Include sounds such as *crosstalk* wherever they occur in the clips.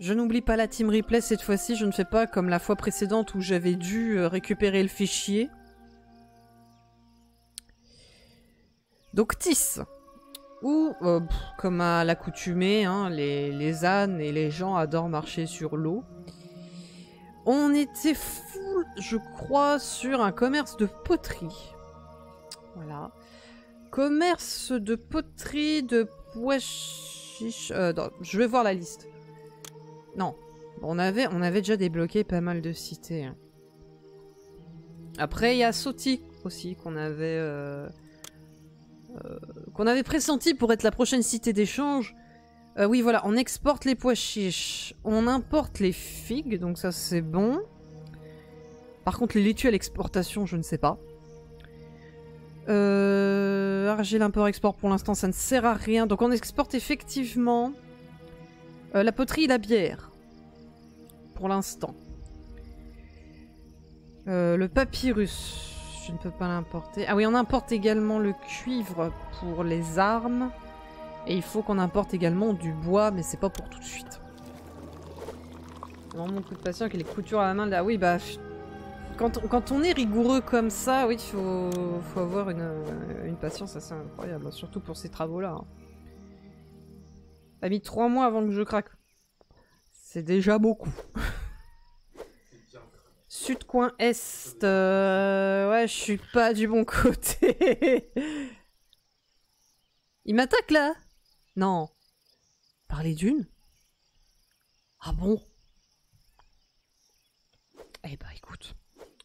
Je n'oublie pas la team replay cette fois-ci, je ne fais pas comme la fois précédente où j'avais dû euh, récupérer le fichier. Donc Tis, où, euh, comme à l'accoutumée, hein, les, ânes et les gens adorent marcher sur l'eau. On était full, je crois, sur un commerce de poterie. Voilà. Commerce de poterie, de pois euh, je vais voir la liste. Non. On avait, déjà débloqué pas mal de cités. hein. Après, il y a Soti aussi, qu'on avait... euh, euh, qu'on avait pressenti pour être la prochaine cité d'échange. Euh, oui, voilà, on exporte les pois chiches. On importe les figues, donc ça c'est bon. Par contre, les laitues à l'exportation, je ne sais pas. Argile import-export pour l'instant, ça ne sert à rien. Donc on exporte effectivement euh, la poterie et la bière. Pour l'instant. Euh, le papyrus, je ne peux pas l'importer. Ah oui, on importe également le cuivre pour les armes. Et il faut qu'on importe également du bois, mais c'est pas pour tout de suite. Vraiment mon coup de patient avec les coutures à la main. Là, oui, bah. Quand, on- est rigoureux comme ça, oui, il faut, avoir une, patience assez incroyable, surtout pour ces travaux-là. hein. A mis trois mois avant que je craque. C'est déjà beaucoup. Sud coin est. euh, Ouais, je suis pas du bon côté. Il m'attaque là Non. Par les dunes Ah bon? Eh bah écoute,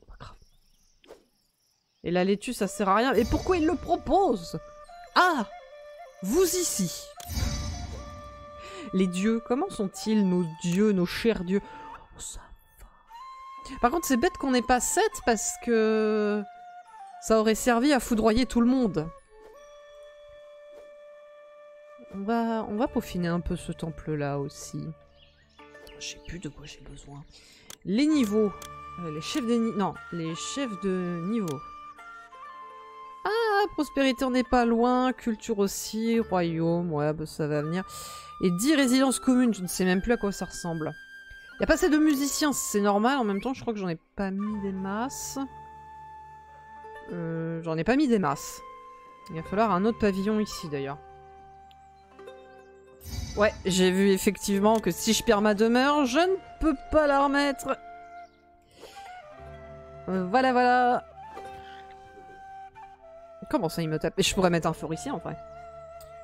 pas grave. Et la laitue, ça sert à rien. Et pourquoi il le propose? Ah Vous ici Les dieux, comment sont-ils nos dieux, nos chers dieux? Oh, ça va. Par contre, c'est bête qu'on n'ait pas 7 parce que ça aurait servi à foudroyer tout le monde. On va, on va peaufiner un peu ce temple-là aussi. Je sais plus de quoi j'ai besoin. Les niveaux. Euh, les chefs des Non, les chefs de niveau. Prospérité, on n'est pas loin. Culture aussi. Royaume, ouais, bah, ça va venir. Et 10 résidences communes, je ne sais même plus à quoi ça ressemble. Il a pas assez de musiciens, c'est normal. En même temps, je crois que j'en ai pas mis des masses. Euh, j'en ai pas mis des masses. Il va falloir un autre pavillon ici, d'ailleurs. Ouais, j'ai vu effectivement que si je perds ma demeure, je ne peux pas la remettre. Euh, voilà, voilà. Comment ça, il me tape? Et je pourrais mettre un fort ici, en vrai.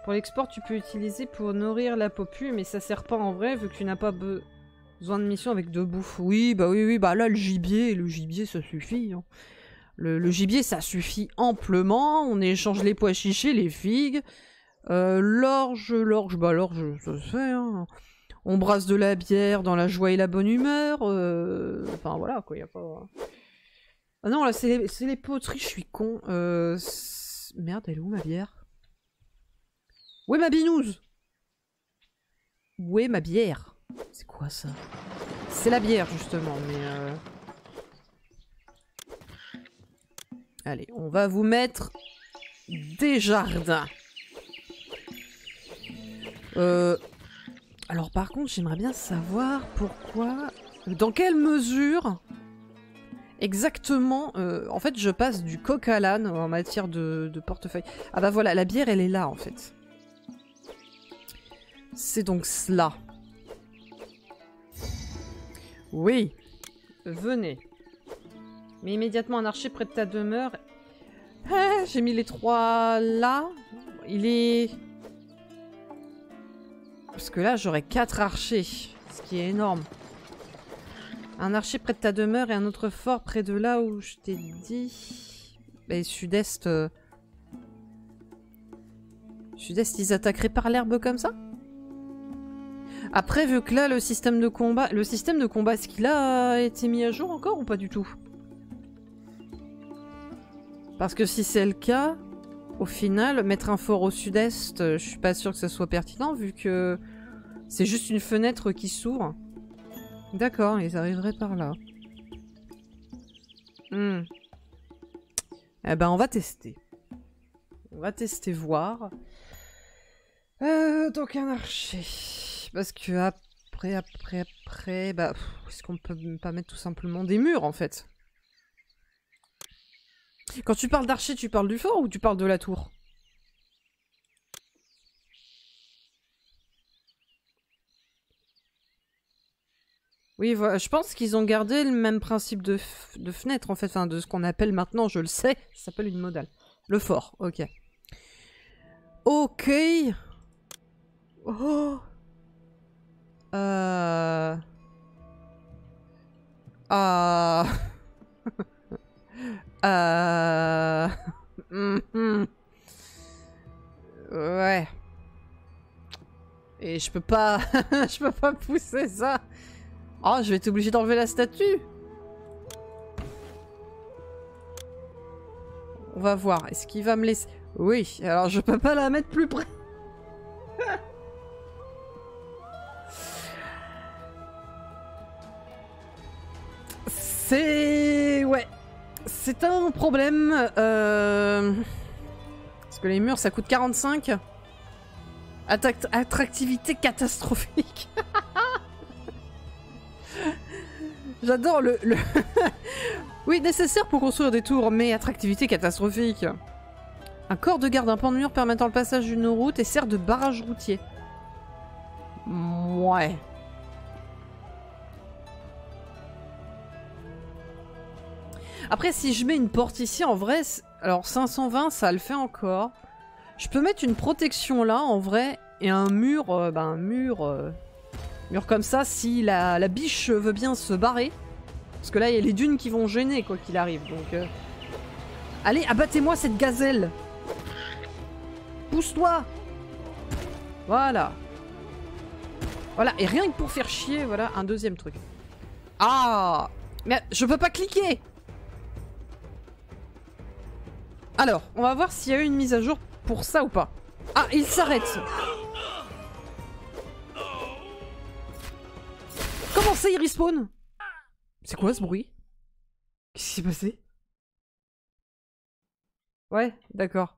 Pour l'export, tu peux utiliser pour nourrir la popu, mais ça sert pas en vrai, vu que tu n'as pas be- besoin de mission avec de bouffe. Oui, bah oui, oui, bah là, le gibier, le gibier, ça suffit. hein. Le, le gibier, ça suffit amplement. On échange les pois chichés, les figues. Euh, l'orge, l'orge, bah l'orge, ça se fait. Hein. On brasse de la bière dans la joie et la bonne humeur. euh, Enfin voilà, quoi, y a pas. Ah non, là, c'est les, poteries, je suis con. Euh... Merde, elle est où ma bière? Où est ma binouse Où est ma bière? C'est quoi ça? C'est la bière, justement, mais. euh, Allez, on va vous mettre des jardins. Euh, alors par contre, j'aimerais bien savoir pourquoi, dans quelle mesure exactement, euh, en fait, je passe du coq à l'âne en matière de, portefeuille. Ah bah voilà, la bière, elle est là en fait. C'est donc cela. Oui, venez. Mais immédiatement un archer près de ta demeure. Ah, J'ai mis les trois là. Il est... Parce que là, j'aurais quatre archers, ce qui est énorme. Un archer près de ta demeure et un autre fort près de là où je t'ai dit... Et sud-est... euh, Sud-est, ils attaqueraient par l'herbe comme ça? Après, vu que là, le système de combat... Le système de combat, est-ce qu'il a été mis à jour encore ou pas du tout? Parce que si c'est le cas, au final, mettre un fort au sud-est, euh, je suis pas sûre que ce soit pertinent vu que c'est juste une fenêtre qui s'ouvre. D'accord, ils arriveraient par là. Hmm. Eh ben, on va tester. On va tester, voir. Euh, donc un archer. Parce que après, après, après... Bah, est-ce qu'on peut pas mettre tout simplement des murs, en fait? Quand tu parles d'archer, tu parles du fort ou tu parles de la tour? Oui, je pense qu'ils ont gardé le même principe de, fenêtre, en fait, de ce qu'on appelle maintenant, je le sais, ça s'appelle une modale. Le fort, ok. Ok. Oh. Euh... Ah... *laughs* euh... *laughs* Ouais. Et je peux pas... *laughs* je peux pas pousser ça. Oh, je vais être obligé d'enlever la statue. On va voir. Est-ce qu'il va me laisser... Oui, alors je peux pas la mettre plus près. *laughs* C'est... Ouais. C'est un problème. Euh... Parce que les murs, ça coûte 45. Attractivité catastrophique. *laughs* J'adore le... *laughs* oui, nécessaire pour construire des tours, mais attractivité catastrophique. Un corps de garde, un pan de mur permettant le passage d'une route et sert de barrage routier. Ouais. Après, si je mets une porte ici, en vrai... Alors, 520, ça le fait encore. Je peux mettre une protection là, en vrai, et un mur... Euh, ben, un mur... Euh, Mur comme ça, si la, biche veut bien se barrer. Parce que là, il y a les dunes qui vont gêner, quoi qu'il arrive. Donc, euh. Allez, abattez-moi cette gazelle Pousse-toi Voilà. Voilà, et rien que pour faire chier, voilà, un deuxième truc. Ah Mais je peux pas cliquer Alors, on va voir s'il y a eu une mise à jour pour ça ou pas. Ah, il s'arrête Comment ça, il respawn? C'est quoi ce bruit? Qu'est-ce qui s'est passé? Ouais, d'accord.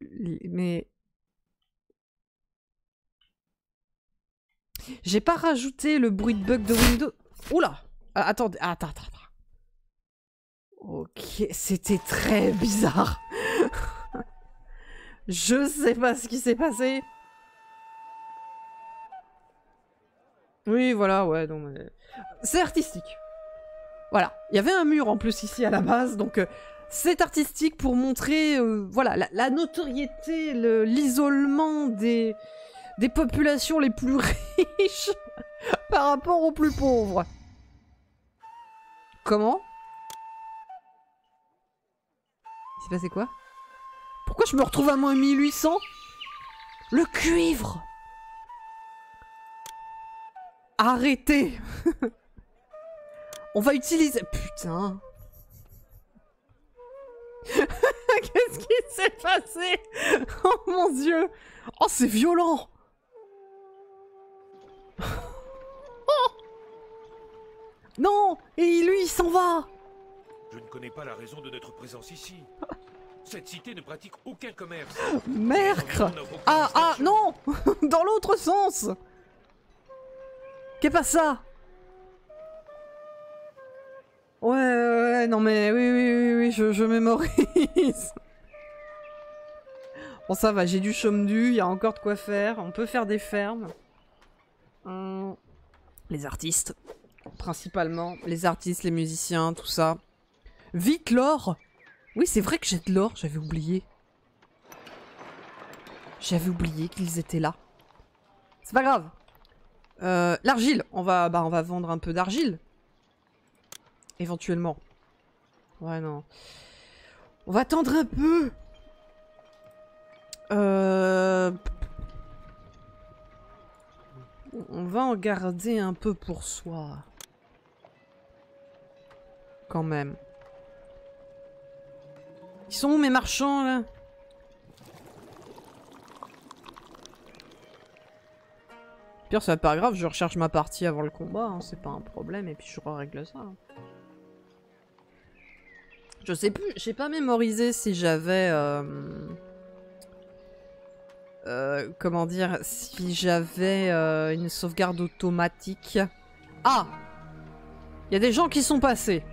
Mais... J'ai pas rajouté le bruit de bug de Windows. Oula ah, Attendez, attends, attends, attends. Ok, c'était très bizarre. *laughs* Je sais pas ce qui s'est passé. Oui, voilà, ouais, mais... C'est artistique. Voilà. Il y avait un mur en plus ici à la base, donc euh, c'est artistique pour montrer, euh, voilà, la, notoriété, l'isolement des, des populations les plus *laughs* riches par rapport aux plus pauvres. Comment? Il s'est passé quoi? Pourquoi je me retrouve à moins 1800 Le cuivre Arrêtez. On va utiliser... Putain. *laughs* Qu'est-ce qui s'est passé? Oh mon dieu. Oh c'est violent. *laughs* Oh. Non Et lui il s'en va. Je ne connais pas la raison de notre présence ici. *laughs* Cette cité ne pratique aucun commerce. Mercre. Ah, ah, non. Dans l'autre sens Qu'est pas ça Ouais, ouais, non mais oui, oui, oui, je mémorise. bon, ça va, j'ai du chaume du, il y a encore de quoi faire. On peut faire des fermes. Hum, les artistes, principalement. Les artistes, les musiciens, tout ça. Vite, l'or oui, c'est vrai que j'ai de l'or, j'avais oublié. J'avais oublié qu'ils étaient là. C'est pas grave. Euh, l'argile, on va, bah, on va vendre un peu d'argile. Éventuellement. Ouais, non. On va attendre un peu. Euh... On va en garder un peu pour soi. Quand même. Ils sont où mes marchands là? Pire, c'est pas grave, je recherche ma partie avant le combat, hein, c'est pas un problème, et puis je règle ça. Hein. Je sais plus, j'ai pas mémorisé si j'avais... Euh... euh, comment dire, si j'avais euh, une sauvegarde automatique. Ah Il y a des gens qui sont passés.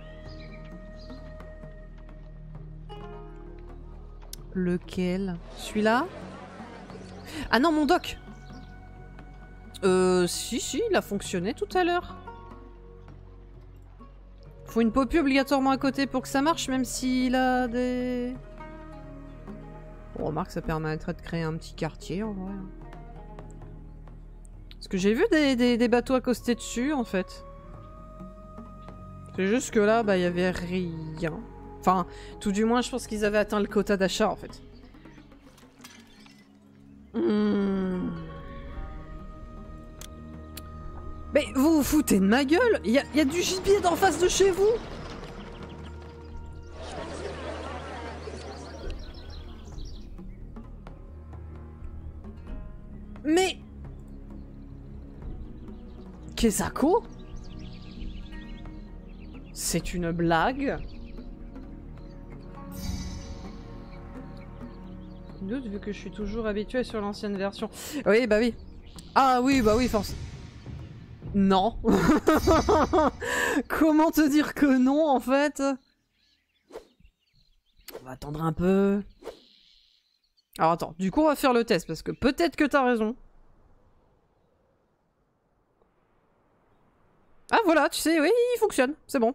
Lequel? Celui-là? Ah non, mon doc Euh, si, si, il a fonctionné tout à l'heure. Faut une popu obligatoirement à côté pour que ça marche, même s'il a des... Bon, remarque, ça permettrait de créer un petit quartier, en vrai. Parce que j'ai vu des, bateaux accostés dessus, en fait. C'est juste que là, bah, il y avait rien. Enfin, tout du moins, je pense qu'ils avaient atteint le quota d'achat, en fait. Hmm. Mais vous vous foutez de ma gueule Il y, a- du gibier d'en face de chez vous Mais... Kesako? C'est une blague Doute vu que je suis toujours habituée sur l'ancienne version. Oui, bah oui. Ah oui, bah oui, force. Non. *laughs* Comment te dire que non, en fait? On va attendre un peu. Alors attends, du coup on va faire le test, parce que peut-être que t'as raison. Ah voilà, tu sais, oui, il fonctionne, c'est bon.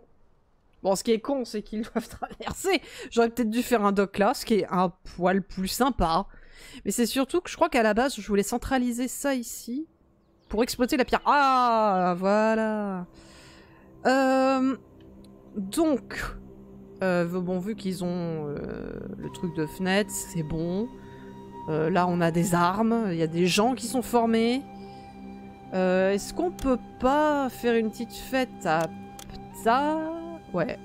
Bon, ce qui est con, c'est qu'ils *laughs* doivent traverser. J'aurais peut-être dû faire un dock là, ce qui est un poil plus sympa. Mais c'est surtout que je crois qu'à la base, je voulais centraliser ça ici pour exploiter la pierre. Ah, voilà. Euh, donc, euh, bon, vu qu'ils ont euh, le truc de fenêtre, c'est bon. Là, on a des armes, il y a des gens qui sont formés. Est-ce qu'on peut pas faire une petite fête à Pta? Ouais,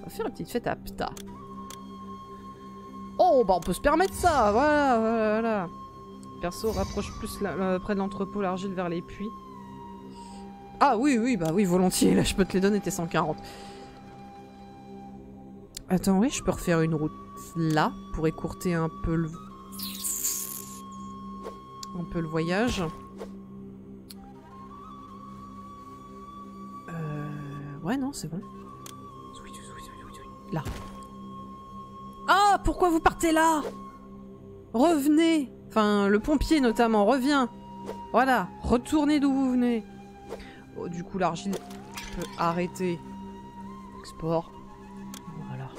on va faire une petite fête à Pta. Oh, bah on peut se permettre ça, voilà, voilà, voilà. Perso, rapproche plus euh, près de l'entrepôt l'argile vers les puits. Ah oui, oui, bah oui, volontiers, là je peux te les donner tes 140. Attends, oui, je peux refaire une route là pour écourter un peu le... Un peu le voyage. Euh... Ouais, non, c'est bon. Là. Ah, pourquoi vous partez là? Revenez Enfin, le pompier notamment, reviens Voilà, retournez d'où vous venez. Oh, du coup, l'argile, je peux arrêter. Export. Voilà.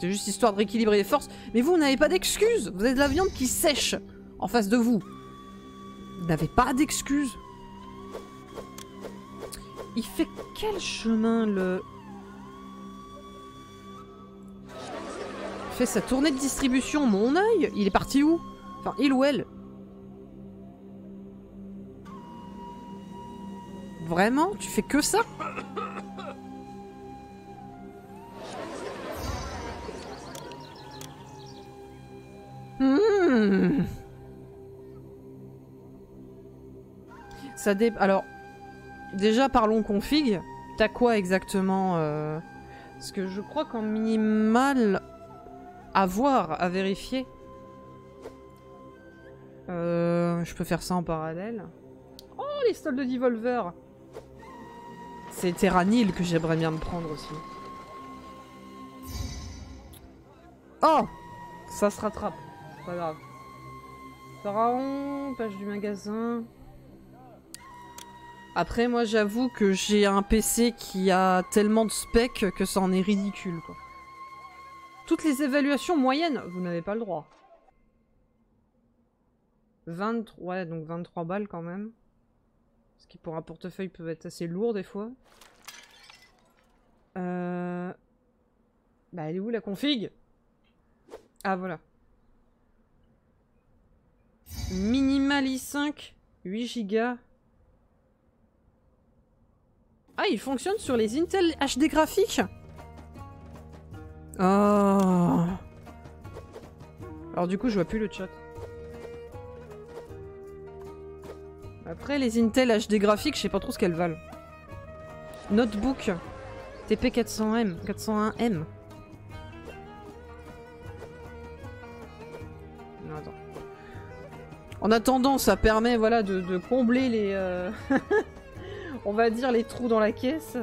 C'est juste histoire de rééquilibrer les forces. Mais vous, vous n'avez pas d'excuses Vous avez de la viande qui sèche en face de vous. Vous n'avez pas d'excuses. Il fait quel chemin, le... Il fait sa tournée de distribution, mon œil Il est parti où? Enfin, il ou elle Vraiment? Tu fais que ça? Hmm. Ça dé... Alors, déjà parlons config. T'as quoi exactement euh, Parce que je crois qu'en minimal, à voir, à vérifier. Je peux faire ça en parallèle. Oh, les stalls de Devolver C'est Terranil que j'aimerais bien me prendre aussi. Oh Ça se rattrape. Pas grave. Pharaon, page du magasin. Après, moi, j'avoue que j'ai un PC qui a tellement de specs que ça en est ridicule. Toutes les évaluations moyennes, vous n'avez pas le droit. 23, ouais, donc 23 balles quand même. Ce qui pour un portefeuille peut être assez lourd des fois. Euh... Bah elle est où la config? Ah voilà. Minimal i5, 8 Go. Ah, il fonctionne sur les Intel HD graphiques? Oh Alors du coup, je vois plus le chat. Après, les Intel HD graphiques, je sais pas trop ce qu'elles valent. Notebook TP400M, 401M. Non, attends. En attendant, ça permet voilà, de, combler les... euh, *laughs* On va dire les trous dans la caisse.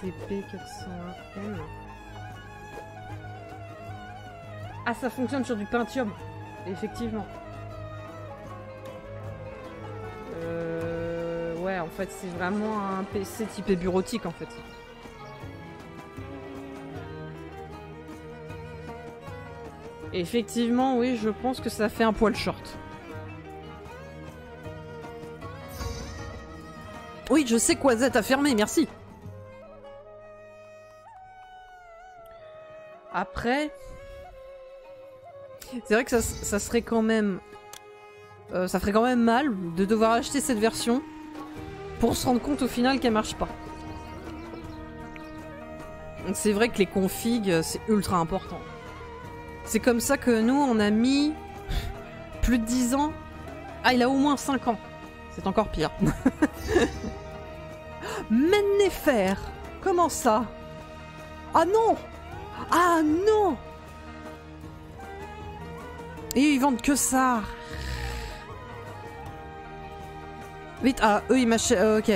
TP 401M. Ah, ça fonctionne sur du Pentium. Effectivement. En fait, c'est vraiment un PC typé bureautique, en fait. Effectivement, oui, je pense que ça fait un poil short. Oui, je sais quoi, Z a fermé, merci. Après, c'est vrai que ça, ça serait quand même, euh, ça ferait quand même mal de devoir acheter cette version pour se rendre compte au final qu'elle marche pas. Donc c'est vrai que les configs, euh, c'est ultra important. C'est comme ça que nous, on a mis plus de 10 ans. Ah, il a au moins 5 ans. C'est encore pire. *laughs* Mennefer Comment ça? Ah non Ah non Et ils vendent que ça Vite, ah, eux ils m'achètent... euh, ok.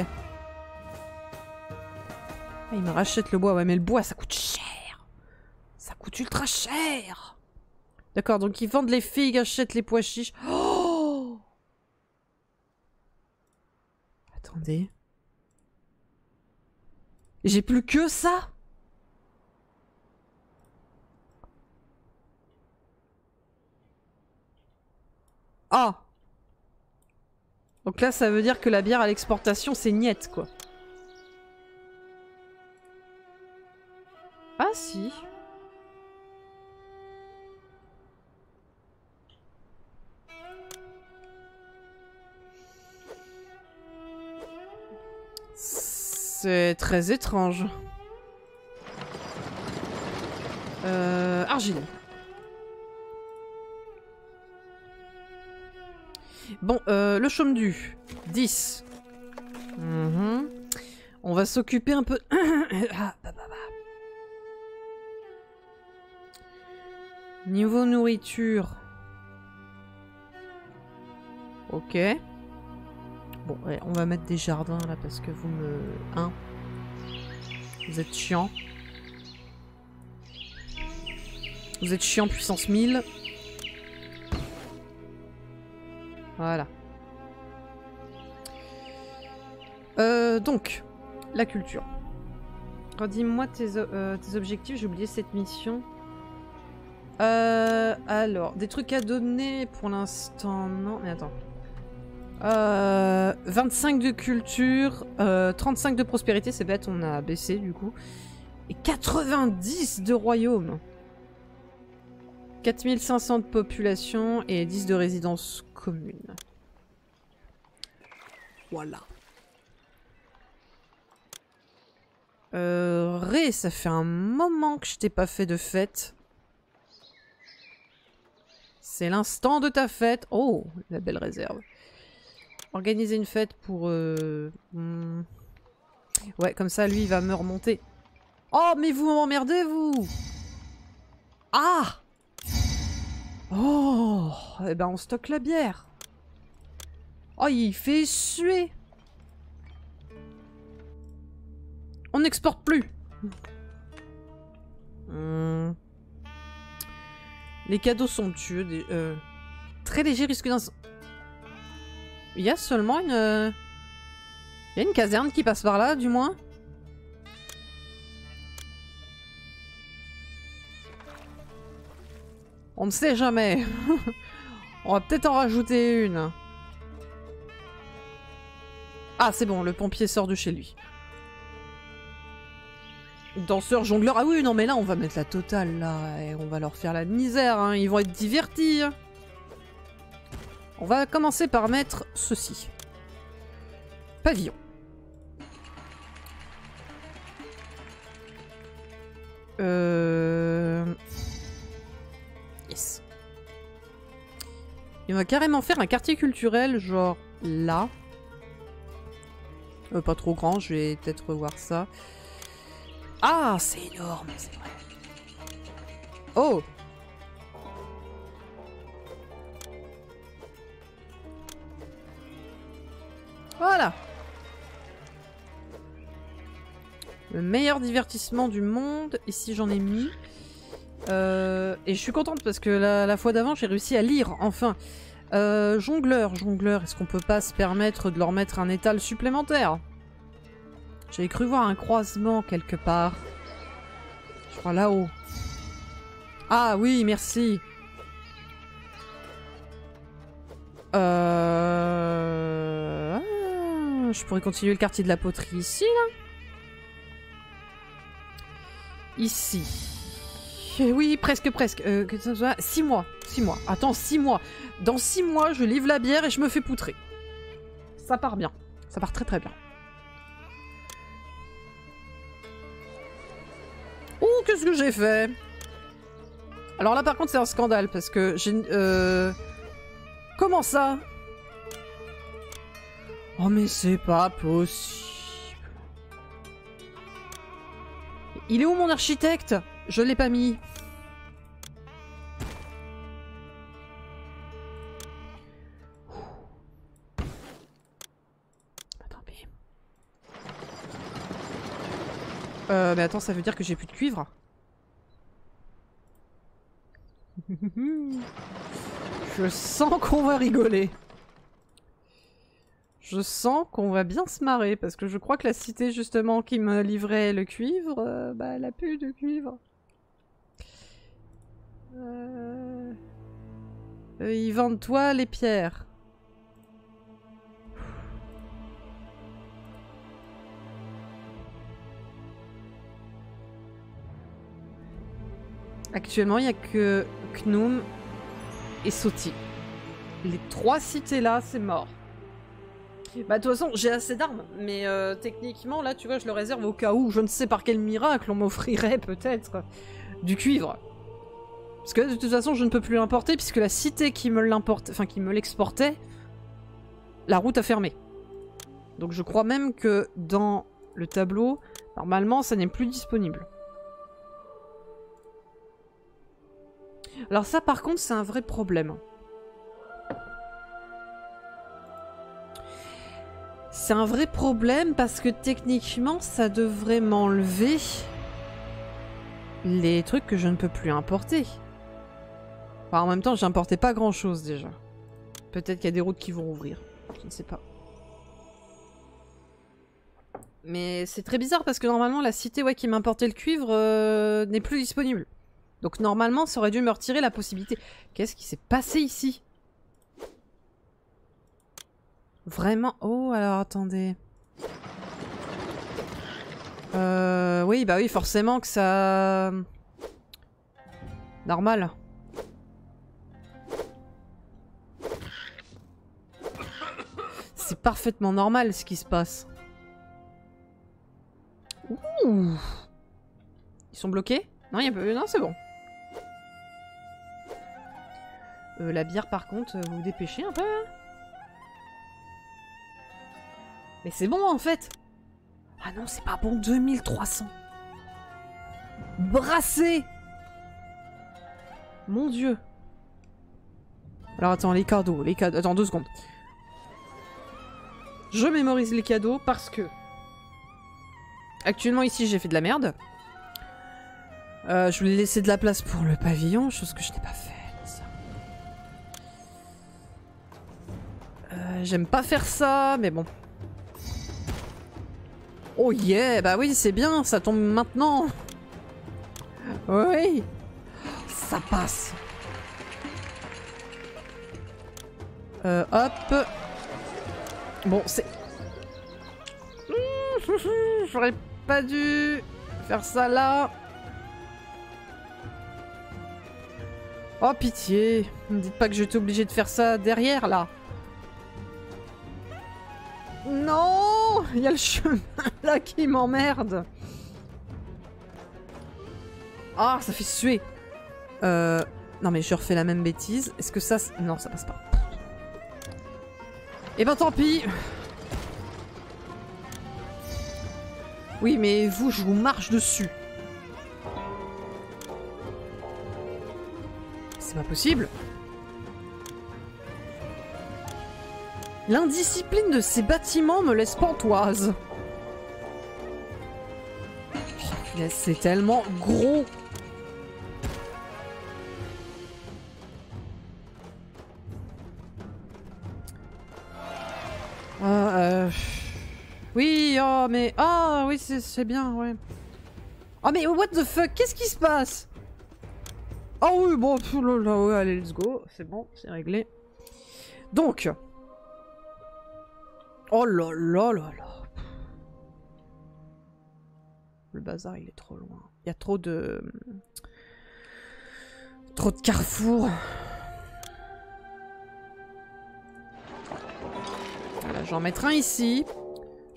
Ah, ils me rachètent le bois, ouais, mais le bois ça coûte cher Ça coûte ultra cher D'accord, donc ils vendent les figues, achètent les pois chiches. Oh Attendez. J'ai plus que ça Ah Donc là, ça veut dire que la bière à l'exportation, c'est niette, quoi. Ah si. C'est très étrange. Euh, argile. Bon, euh, le chaume du. 10. Mhm. On va s'occuper un peu... *coughs* Ah, bah, bah, bah. Niveau nourriture. Ok. Bon, on va mettre des jardins là parce que vous me... Hein Vous êtes chiant. Vous êtes chiant puissance 1000. Voilà. Euh, donc, la culture. Redis-moi euh, tes objectifs, j'ai oublié cette mission. Euh, alors, des trucs à donner pour l'instant, non, mais attends. Euh, 25 de culture, euh, 35 de prospérité, c'est bête, on a baissé du coup. Et 90 de royaume. 4500 de population et 10 de résidence commune. Voilà. Euh, Ré, ça fait un moment que je t'ai pas fait de fête. C'est l'instant de ta fête. Oh, la belle réserve. Organiser une fête pour... euh, hmm. Ouais, comme ça, lui, il va me remonter. Oh, mais vous m'emmerdez, vous Ah Oh Eh ben, on stocke la bière. Oh, il fait suer On n'exporte plus Hmm. Les cadeaux somptueux, des, euh, très léger risque d'incendie. Il y a seulement une... euh, Il y a une caserne qui passe par là, du moins? On ne sait jamais. *laughs* On va peut-être en rajouter une. Ah, c'est bon, le pompier sort de chez lui. Danseur, jongleur. Ah oui, non, mais là, on va mettre la totale, là. Et on va leur faire la misère, hein. Ils vont être divertis. hein. On va commencer par mettre ceci. Pavillon. Euh... Et on va carrément faire un quartier culturel, genre là. Euh, pas trop grand, je vais peut-être revoir ça. Ah, c'est énorme. Oh Voilà Le meilleur divertissement du monde. Ici, j'en ai mis. Euh, et je suis contente parce que la, fois d'avant, j'ai réussi à lire, enfin. Euh, jongleur, jongleur, est-ce qu'on peut pas se permettre de leur mettre un étal supplémentaire? J'avais cru voir un croisement quelque part. Je crois là-haut. Ah oui, merci. Euh... ah, je pourrais continuer le quartier de la poterie ici, là? Ici. Oui, presque, presque. Euh, que ça soit... Six mois. Six mois. Attends, six mois. Dans six mois, je livre la bière et je me fais poutrer. Ça part bien. Ça part très très bien. Ouh, qu'est-ce que j'ai fait? Alors là, par contre, c'est un scandale parce que j'ai... Euh... Comment ça? Oh, mais c'est pas possible. Il est où mon architecte? Je l'ai pas mis. Euh, mais attends, ça veut dire que j'ai plus de cuivre *laughs* Je sens qu'on va rigoler. Je sens qu'on va bien se marrer, parce que je crois que la cité, justement, qui me livrait le cuivre, euh, bah, elle a plus de cuivre. Euh... euh, ils vendent toi les pierres. Actuellement, il n'y a que Knum et Soti. Les trois cités là, c'est mort. Bah de toute façon, j'ai assez d'armes, mais euh, techniquement, là, tu vois, je le réserve au cas où, je ne sais par quel miracle, on m'offrirait *laughs* peut-être du cuivre. Parce que de toute façon, je ne peux plus l'importer, puisque la cité qui me qui me l'exportait, la route a fermé. Donc je crois même que dans le tableau, normalement, ça n'est plus disponible. Alors ça, par contre, c'est un vrai problème. C'est un vrai problème parce que techniquement, ça devrait m'enlever les trucs que je ne peux plus importer. En même temps, j'importais pas grand-chose déjà. Peut-être qu'il y a des routes qui vont ouvrir. Je ne sais pas. Mais c'est très bizarre parce que normalement, la cité ouais, qui m'importait le cuivre euh, n'est plus disponible. Donc normalement, ça aurait dû me retirer la possibilité. Qu'est-ce qui s'est passé ici? Vraiment? Oh, alors attendez. Euh... Oui, bah oui, forcément que ça... Normal. C'est parfaitement normal ce qui se passe. Ouh. Ils sont bloqués? Non, y a non c'est bon. Euh, la bière par contre, vous vous dépêchez un peu hein. Mais c'est bon en fait. Ah non, c'est pas bon, 2300 Brassé! Mon dieu. Alors attends, les cadeaux, les cadeaux... Attends, deux secondes. Je mémorise les cadeaux parce que... Actuellement ici j'ai fait de la merde. Euh, je voulais laisser de la place pour le pavillon, chose que je n'ai pas faite. Euh, J'aime pas faire ça, mais bon. Oh yeah, bah oui, c'est bien, ça tombe maintenant. Oui, ça passe. Euh, hop. Bon, c'est... *laughs* J'aurais pas dû faire ça là. Oh pitié, ne dites pas que j'étais obligé de faire ça derrière là. Non Il y a le chemin là qui m'emmerde. Ah, ça fait suer. Euh... Non mais je refais la même bêtise. Est-ce que ça... Non, ça passe pas. Eh ben tant pis. Oui, mais vous, je vous marche dessus. C'est pas possible. L'indiscipline de ces bâtiments me laisse pantoise. C'est tellement gros. Mais... Ah, oui, c'est bien, ouais. Oh, mais what the fuck Qu'est-ce qui se passe? Ah oui, bon, là, ouais, allez, let's go. C'est bon, c'est réglé. Donc... Oh là là là là. Le bazar, il est trop loin. Il y a trop de... Trop de carrefours. Voilà, j'en mettre un ici.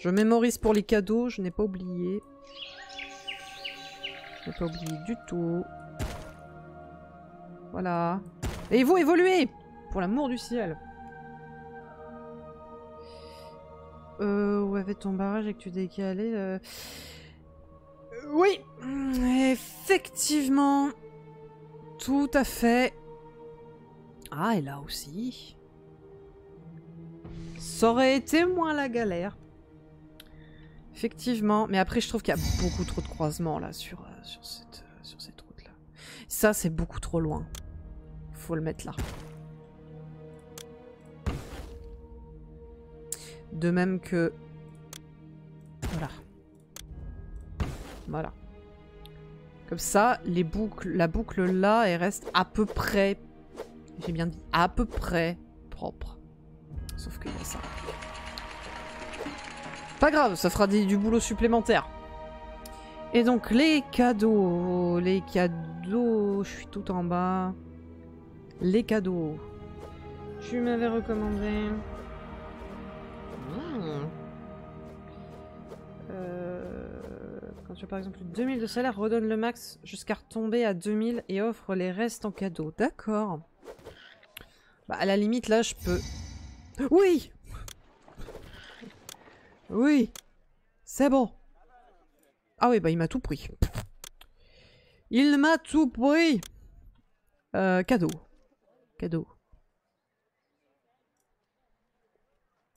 Je mémorise pour les cadeaux, je n'ai pas oublié. Je n'ai pas oublié du tout. Voilà. Et vous évoluez Pour l'amour du ciel. Euh, où avait ton barrage et que tu décalais euh... Oui Effectivement Tout à fait. Ah, et là aussi. Ça aurait été moins la galère. Effectivement. Mais après, je trouve qu'il y a beaucoup trop de croisements là sur, euh, cette, euh, route là. Ça, c'est beaucoup trop loin. Faut le mettre là. De même que... Voilà. Voilà. Comme ça, les boucles, la boucle là, elle reste à peu près... J'ai bien dit à peu près propre. Sauf qu'il y a ça. Pas grave, ça fera du boulot supplémentaire. Et donc les cadeaux, les cadeaux, je suis tout en bas. Les cadeaux. Tu m'avais recommandé. Hmm. Euh, Quand tu as par exemple 2000 de salaire, redonne le max jusqu'à retomber à 2000 et offre les restes en cadeau. D'accord. Bah à la limite là je peux... Oui Oui C'est bon Ah oui bah il m'a tout pris. Il m'a tout pris euh, Cadeau. Cadeau.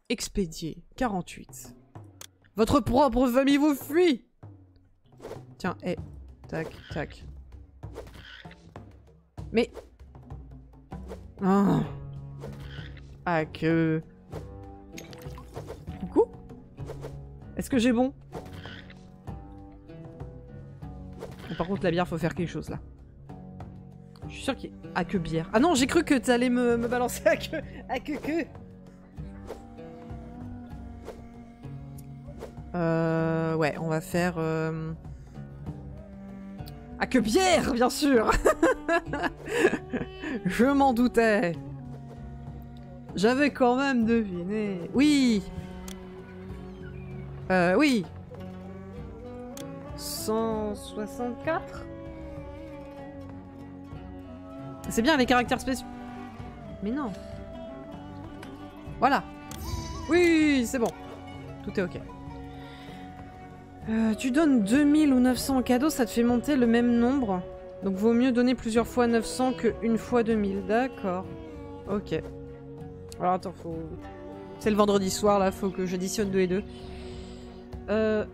Expédié. 48. Votre propre famille vous fuit Tiens, hé. Tac, tac. Mais... Ah. Ah que... Est-ce que j'ai bon? Par contre, la bière, faut faire quelque chose, là. Je suis sûr qu'il y a... Ah, que bière. Ah non, j'ai cru que t'allais me, me balancer à que... À que que... Euh... Ouais, on va faire... Euh... Ah, que bière, bien sûr *laughs* Je m'en doutais J'avais quand même deviné. Oui Euh, oui 164 C'est bien les caractères spéciaux. Mais non. Voilà. Oui, c'est bon. Tout est ok. Euh, tu donnes 2000 ou 900 en cadeau, ça te fait monter le même nombre. Donc vaut mieux donner plusieurs fois 900 que une fois 2000. D'accord. Ok. Alors attends, faut... C'est le vendredi soir là, faut que j'additionne deux et deux. Euh...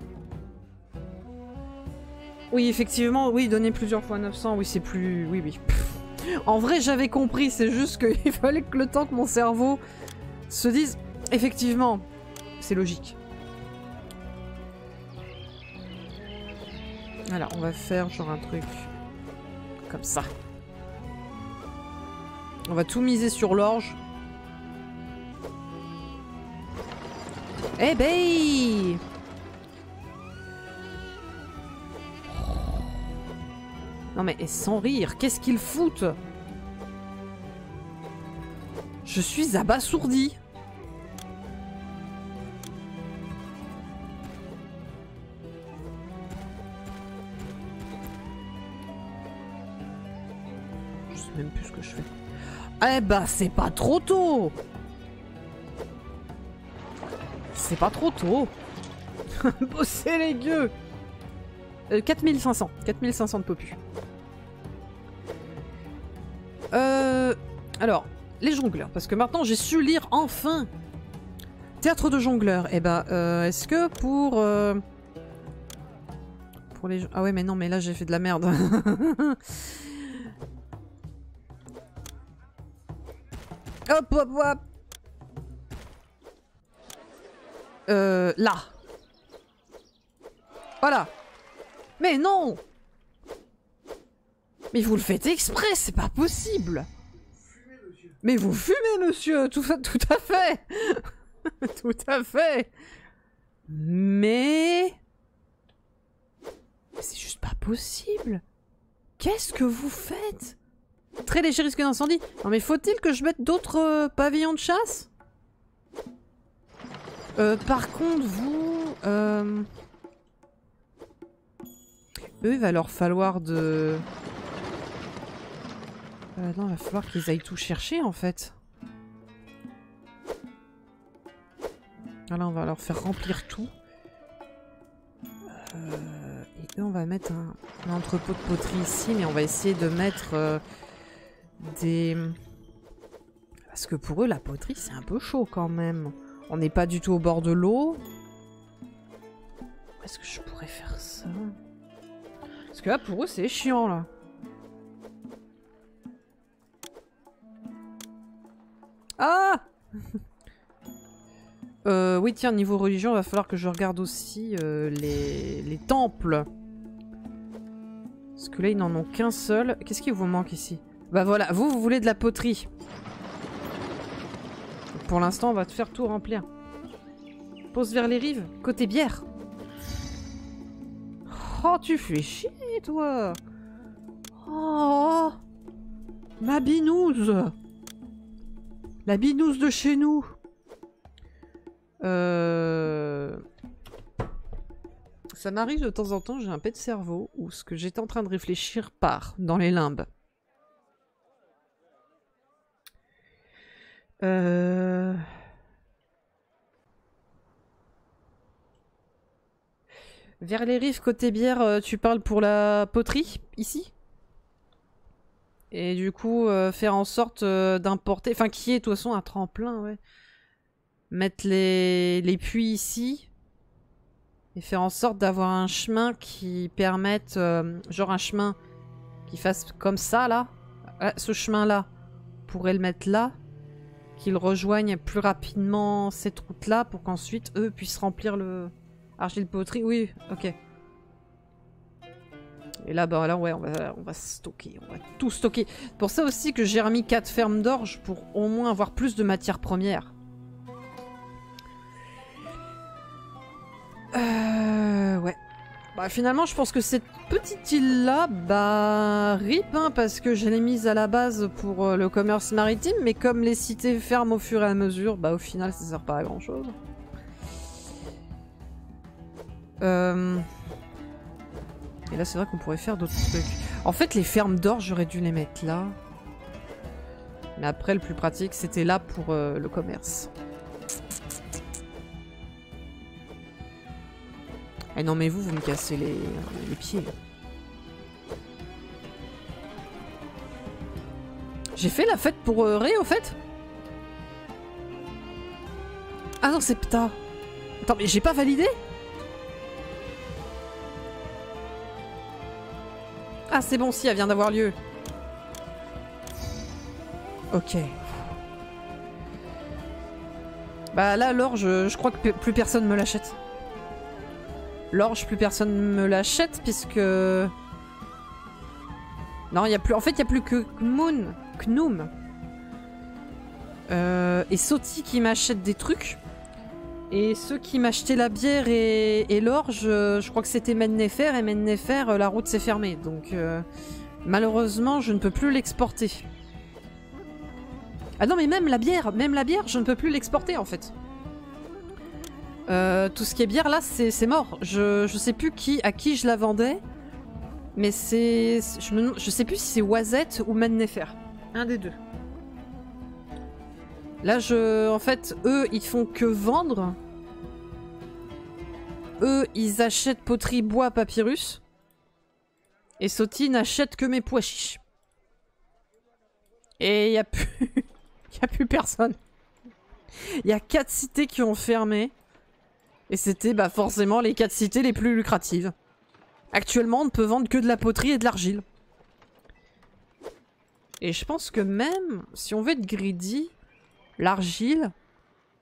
Oui, effectivement, oui, donner plusieurs fois 900, oui, c'est plus... Oui, oui. En vrai, j'avais compris, c'est juste qu'il *laughs* fallait que le temps que mon cerveau se dise... Effectivement, c'est logique. Alors, on va faire genre un truc comme ça. On va tout miser sur l'orge. Eh ben Non mais sans rire, qu'est-ce qu'ils foutent? Je suis abasourdi. Je sais même plus ce que je fais. Eh bah c'est pas trop tôt C'est pas trop tôt *laughs* Bosser les gueux euh, 4500. 4500 de popu. Euh... Alors, les jongleurs, parce que maintenant j'ai su lire enfin Théâtre de jongleur. Eh ben, euh, est-ce que pour... euh, Pour les... Ah ouais, mais non, mais là, j'ai fait de la merde. *laughs* hop, hop, hop Euh, là. Voilà. Mais non! Mais vous le faites exprès, c'est pas possible! Mais vous fumez, monsieur Tout, tout à fait! *laughs* Tout à fait! Mais... Mais C'est juste pas possible! Qu'est-ce que vous faites? Très léger risque d'incendie. Non mais faut-il que je mette d'autres euh, pavillons de chasse? Euh, Par contre, vous... euh, Eux, il va leur falloir de... Euh, non, il va falloir qu'ils aillent tout chercher, en fait. Voilà, on va leur faire remplir tout. Euh, et eux, on va mettre un, entrepôt de poterie ici, mais on va essayer de mettre euh, des... Parce que pour eux, la poterie, c'est un peu chaud quand même. On n'est pas du tout au bord de l'eau. Est-ce que je pourrais faire ça? Parce que là, pour eux, c'est chiant, là. Ah *laughs* Euh, oui, tiens, niveau religion, il va falloir que je regarde aussi euh, les, les temples. Parce que là, ils n'en ont qu'un seul. Qu'est-ce qui vous manque ici? Bah voilà, vous, vous voulez de la poterie. Pour l'instant, on va te faire tout remplir. Pose vers les rives, côté bière. Oh, tu fais chier, toi. Oh. Ma binouse La binouse de chez nous. Euh... Ça m'arrive de temps en temps, j'ai un pet de cerveau où ce que j'étais en train de réfléchir part dans les limbes. Euh... Vers les rives côté bière, euh, tu parles pour la poterie ici? Et du coup, euh, faire en sorte euh, d'importer, enfin qui est de toute façon un tremplin, ouais. Mettre les, puits ici et faire en sorte d'avoir un chemin qui permette, genre un chemin qui fasse comme ça là. Ce chemin-là, pourrait le mettre là, qu'il rejoigne plus rapidement cette route-là pour qu'ensuite eux puissent remplir le argile poterie. Oui, ok. Et là, bah là, ouais, on va, on va stocker, on va tout stocker. Pour ça aussi que j'ai remis 4 fermes d'orge pour au moins avoir plus de matières premières. Euh, ouais. Bah finalement, je pense que cette petite île-là, bah rip, hein, parce que je l'ai mise à la base pour euh, le commerce maritime, mais comme les cités ferment au fur et à mesure, bah au final, ça sert pas à grand-chose. Euh... Et là, c'est vrai qu'on pourrait faire d'autres trucs. En fait, les fermes d'or, j'aurais dû les mettre là. Mais après, le plus pratique, c'était là pour euh, le commerce. Eh non, mais vous, vous me cassez les, les pieds. J'ai fait la fête pour euh, Ré, au fait? Ah non, c'est Pta. Attends, mais j'ai pas validé? Ah, c'est bon, si, elle vient d'avoir lieu. Ok. Bah là, l'or, je, crois que plus personne me l'achète. L'orge, plus personne me l'achète puisque... Non, il a plus... En fait, il y a plus que Kmoon, Knoom euh, et Soti qui m'achètent des trucs. Et ceux qui m'achetaient la bière et, l'orge, je, je crois que c'était Mennefer. Et Mennefer, euh, la route s'est fermée. Donc, euh, malheureusement, je ne peux plus l'exporter. Ah non, mais même la bière, même la bière, je ne peux plus l'exporter en fait. Euh, tout ce qui est bière là, c'est mort. Je, je sais plus à qui je la vendais. Mais c'est. Je, je sais plus si c'est Wazette ou Mennefer. Un des deux. Là, je. En fait, eux, ils font que vendre. Eux, ils achètent poterie, bois, papyrus. Et Soti n'achète que mes pois chiches. Et il a plus. *laughs* y a plus personne. Il y a quatre cités qui ont fermé. Et c'était bah, forcément les quatre cités les plus lucratives. Actuellement, on ne peut vendre que de la poterie et de l'argile. Et je pense que même si on veut être greedy, l'argile,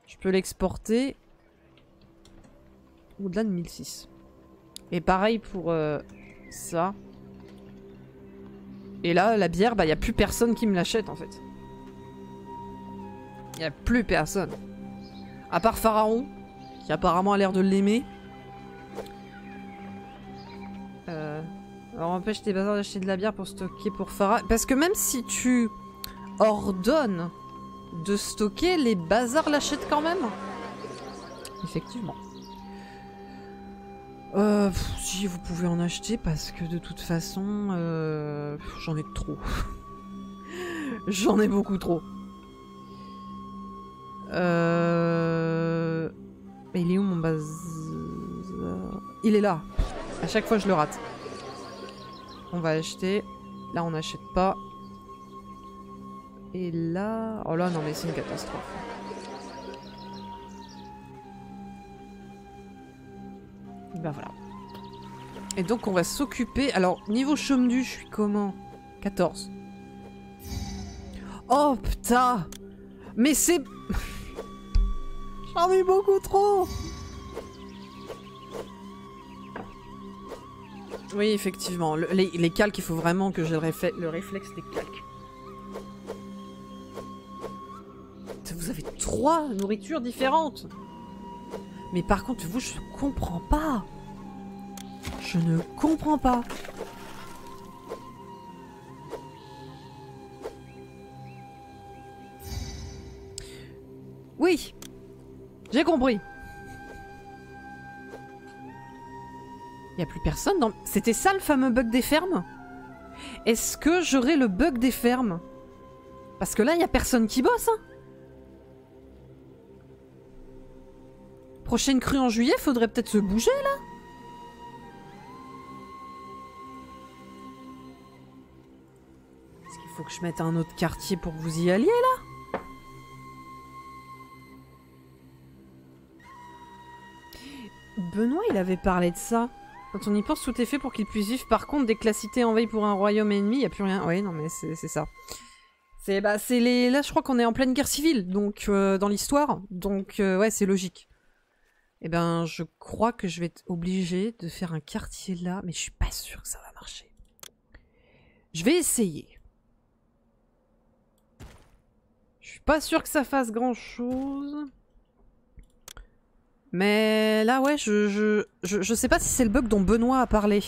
je peux l'exporter au-delà de 1006. Et pareil pour euh, ça. Et là, la bière, bah, il n'y a plus personne qui me l'achète en fait. Il n'y a plus personne. À part Pharaon, qui apparemment a l'air de l'aimer. Euh, alors empêche tes bazars d'acheter de la bière pour stocker pour Pharaon. Parce que même si tu ordonnes de stocker, les bazars l'achètent quand même. Effectivement. Euh, si vous pouvez en acheter parce que de toute façon, euh, j'en ai trop. *laughs* j'en ai beaucoup trop. Euh... Il est où mon bazar? Il est là. À chaque fois, je le rate. On va acheter. Là, on n'achète pas. Et là... Oh là, non, mais c'est une catastrophe. Ben voilà. Et donc on va s'occuper... Alors, niveau chaume du, je suis comment? 14. Oh putain Mais c'est... *laughs* J'en ai beaucoup trop Oui, effectivement. les, calques, il faut vraiment que j'ai le, le réflexe des calques. Vous avez trois nourritures différentes mais par contre, vous, je comprends pas. Je ne comprends pas. Oui, j'ai compris. Il a plus personne dans... C'était ça le fameux bug des fermes? Est-ce que j'aurai le bug des fermes? Parce que là, il n'y a personne qui bosse. Hein Prochaine crue en juillet, faudrait peut-être se bouger là Est-ce qu'il faut que je mette un autre quartier pour que vous y alliez là? Benoît, il avait parlé de ça. Quand on y pense, tout est fait pour qu'il puisse vivre. Par contre, dès que la cité envahie pour un royaume ennemi, il a plus rien. Oui, non, mais c'est ça. C'est bah, les. Là, je crois qu'on est en pleine guerre civile, donc euh, dans l'histoire. Donc, euh, ouais, c'est logique. Eh ben, je crois que je vais être obligée de faire un quartier là, mais je suis pas sûre que ça va marcher. Je vais essayer. Je suis pas sûre que ça fasse grand chose. Mais là, ouais, je, je, je, sais pas si c'est le bug dont Benoît a parlé.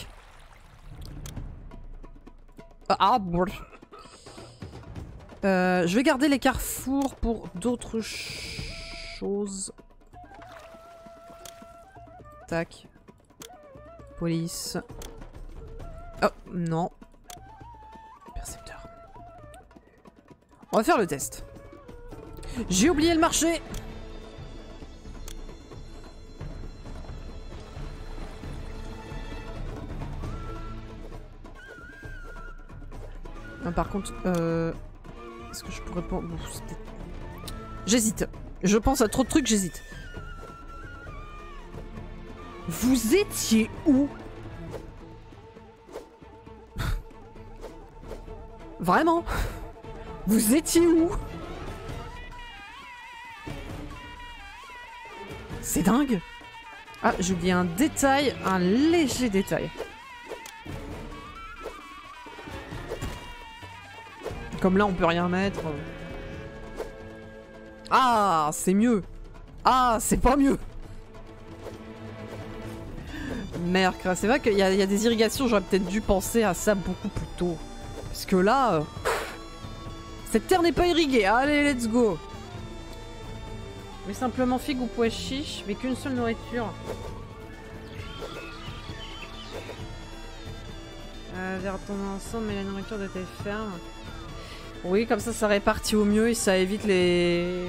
Ah, bon. Euh, je vais garder les carrefours pour d'autres choses. Police. Oh, non. Percepteur. On va faire le test. J'ai oublié le marché par contre, euh... Est-ce que je pourrais pas... J'hésite. Je pense à trop de trucs, j'hésite. Vous étiez où? *laughs* Vraiment? Vous étiez où? C'est dingue. Ah, j'ai oublié un détail, un léger détail. Comme là, on peut rien mettre. Ah, c'est mieux. Ah, c'est pas mieux Merde, c'est vrai qu'il y, a des irrigations, j'aurais peut-être dû penser à ça beaucoup plus tôt. Parce que là... Euh, cette terre n'est pas irriguée, allez, let's go Mais simplement figue ou pois chiche, mais qu'une seule nourriture. Euh, vers ton ensemble et la nourriture de tes fermes. Oui, comme ça, ça répartit au mieux et ça évite les...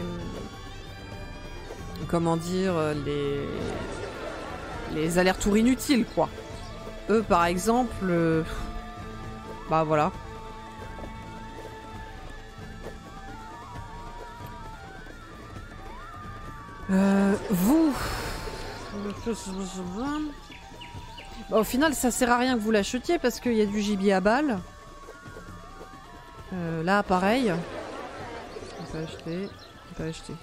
Comment dire, les les allers-retours inutiles, quoi. Eux, par exemple... Euh, bah voilà. Euh, vous... Bah, au final, ça sert à rien que vous l'achetiez parce qu'il y a du gibier à balles. Euh, là, pareil. On peut acheter. On peut acheter.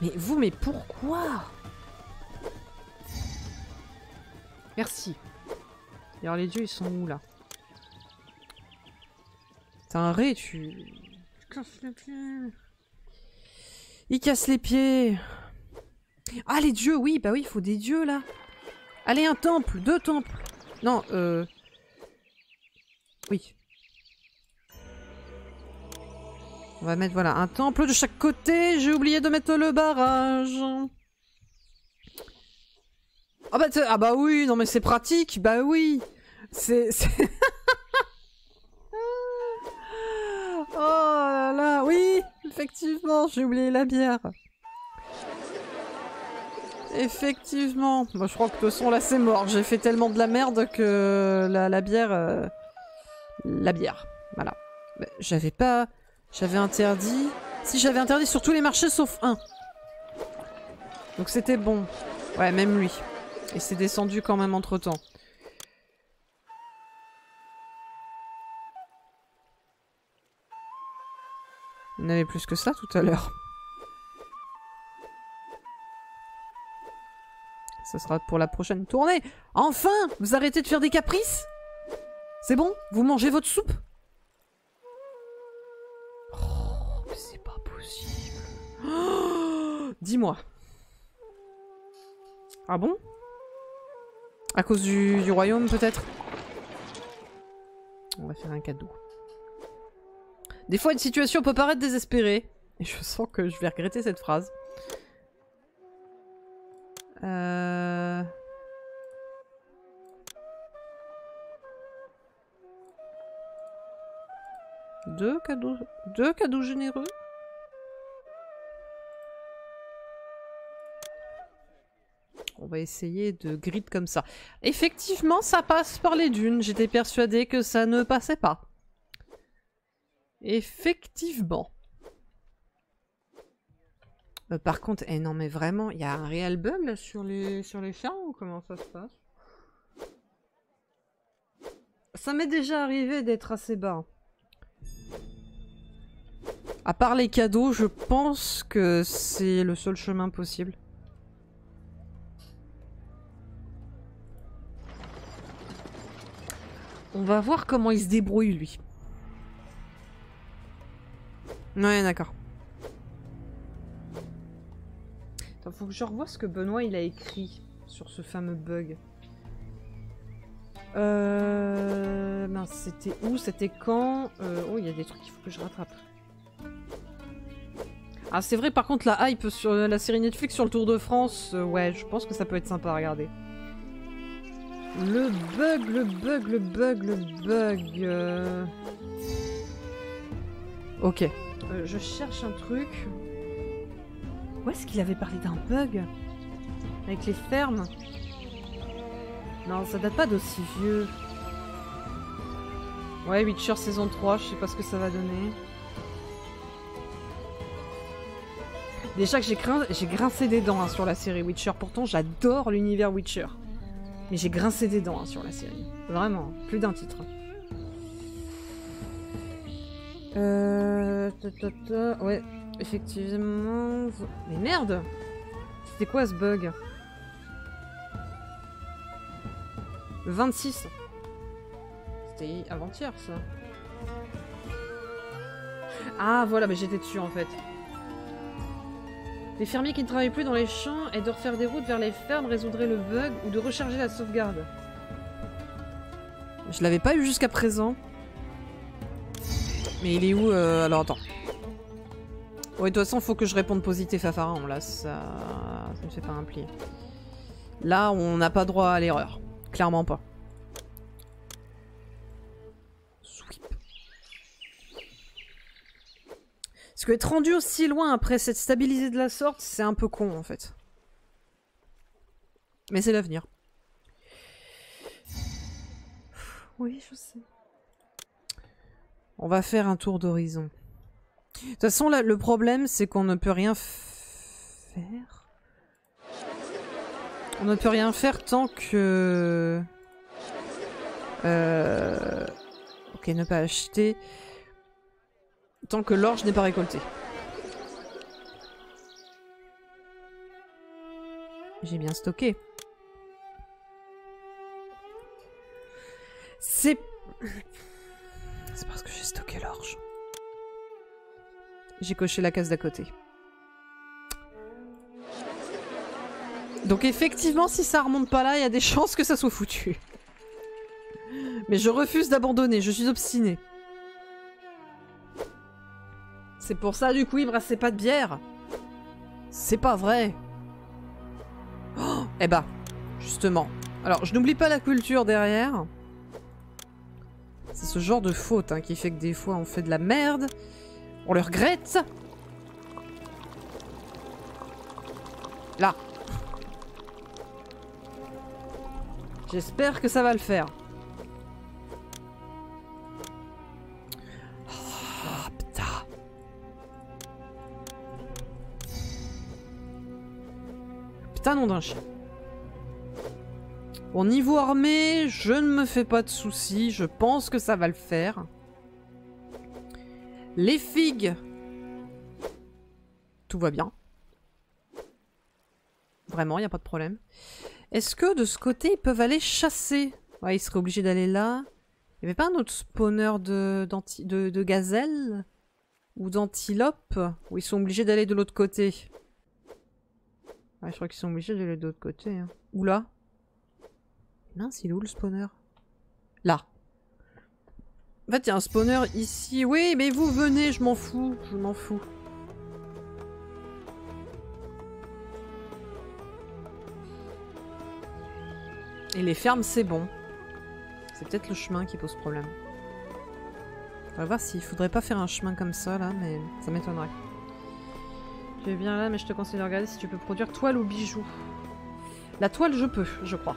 Mais vous, mais pourquoi? Merci. Alors les dieux, ils sont où là? T'as un ré, tu... Tu casses les pieds. Il casse les pieds. Ah, les dieux, oui, bah oui, il faut des dieux là. Allez, un temple, deux temples. Non, euh... Oui. On va mettre, voilà, un temple de chaque côté. J'ai oublié de mettre le barrage. Ah bah, ah bah oui, non mais c'est pratique, bah oui. C'est... *laughs* oh là là, oui, effectivement, j'ai oublié la bière. Effectivement. Moi, je crois que de toute façon, là, c'est mort. J'ai fait tellement de la merde que la, bière... Euh, la bière. Voilà. J'avais pas... J'avais interdit... Si, j'avais interdit sur tous les marchés sauf un. Donc c'était bon. Ouais, même lui. Et c'est descendu quand même entre-temps. On avait plus que ça tout à l'heure. Ça sera pour la prochaine tournée. Enfin Vous arrêtez de faire des caprices? C'est bon? Vous mangez votre soupe? Oh, mais c'est pas possible. *gasps* Dis-moi. Ah bon? À cause du, royaume, peut-être? On va faire un cadeau. Des fois, une situation peut paraître désespérée. Et je sens que je vais regretter cette phrase. Euh... Deux cadeaux... Deux cadeaux généreux On va essayer de grid comme ça. Effectivement, ça passe par les dunes. J'étais persuadée que ça ne passait pas. Effectivement. Euh, par contre, eh non mais vraiment, il y a un réel bug là sur les, sur les fermes ou comment ça se passe? Ça m'est déjà arrivé d'être assez bas. À part les cadeaux, je pense que c'est le seul chemin possible. On va voir comment il se débrouille lui. Ouais, d'accord. faut que je revoie ce que Benoît il a écrit sur ce fameux bug. Euh... Mince, c'était où? C'était quand? Euh... Oh, il y a des trucs qu'il faut que je rattrape. Ah, c'est vrai, par contre, la hype sur la série Netflix sur le Tour de France, euh, ouais, je pense que ça peut être sympa à regarder. Le bug, le bug, le bug, le bug... Euh. Ok. Euh, je cherche un truc. Où est-ce qu'il avait parlé d'un bug? Avec les fermes? Non, ça date pas d'aussi vieux. Ouais, Witcher saison 3, je sais pas ce que ça va donner. Déjà que j'ai grincé des dents hein, sur la série Witcher, pourtant j'adore l'univers Witcher. Mais j'ai grincé des dents hein, sur la série. Vraiment, plus d'un titre. Euh... Ouais, Effectivement... Mais merde C'était quoi ce bug? 26 C'était avant-hier ça. Ah voilà, mais j'étais dessus en fait. Les fermiers qui ne travaillent plus dans les champs et de refaire des routes vers les fermes résoudrait le bug ou de recharger la sauvegarde. Je l'avais pas eu jusqu'à présent. Mais il est où euh... Alors attends. Ouais, de toute façon, faut que je réponde positif à Pharaon. Là, ça, ça ne fait pas un pli. Là, on n'a pas droit à l'erreur. Clairement pas. Parce que être rendu aussi loin après s'être stabilisé de la sorte, c'est un peu con en fait. Mais c'est l'avenir. Oui, je sais. On va faire un tour d'horizon. De toute façon, là, le problème, c'est qu'on ne peut rien faire On ne peut rien faire tant que... Euh... Ok, ne pas acheter. Tant que l'orge n'est pas récoltée. J'ai bien stocké. C'est... C'est parce que j'ai stocké l'orge. J'ai coché la case d'à côté. Donc effectivement, si ça remonte pas là, il y a des *laughs* chances que ça soit foutu. Mais je refuse d'abandonner, je suis obstinée. C'est pour ça, du coup, il brassait pas de bière. C'est pas vrai. Oh, eh bah, justement. Alors, je n'oublie pas la culture derrière. C'est ce genre de faute hein, qui fait que des fois on fait de la merde. On le regrette. Là. J'espère que ça va le faire. Nom d'un chien. Bon, niveau armée, je ne me fais pas de soucis. Je pense que ça va le faire. Les figues. Tout va bien. Vraiment, il n'y a pas de problème. Est-ce que de ce côté, ils peuvent aller chasser? Ouais, ils seraient obligés d'aller là. Il n'y avait pas un autre spawner de, de, de gazelle? Ou d'antilope? Ou ils sont obligés d'aller de l'autre côté? Je crois qu'ils sont obligés d'aller de l'autre côté. Hein. Où là Mince, il est où le spawner? Là. En fait, il y a un spawner ici. Oui, mais vous venez, je m'en fous. Je m'en fous. Et les fermes, c'est bon. C'est peut-être le chemin qui pose problème. On va voir s'il faudrait pas faire un chemin comme ça, là, mais ça m'étonnerait. Tu es bien là, mais je te conseille de regarder si tu peux produire toile ou bijoux. La toile, je peux, je crois.